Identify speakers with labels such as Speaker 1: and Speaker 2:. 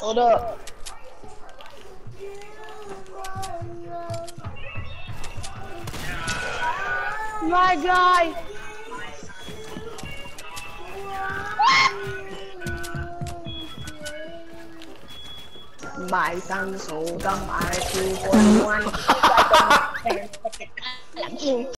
Speaker 1: Hold up. My guy. bài tăng số trong bài chú quân ngoan lặng yên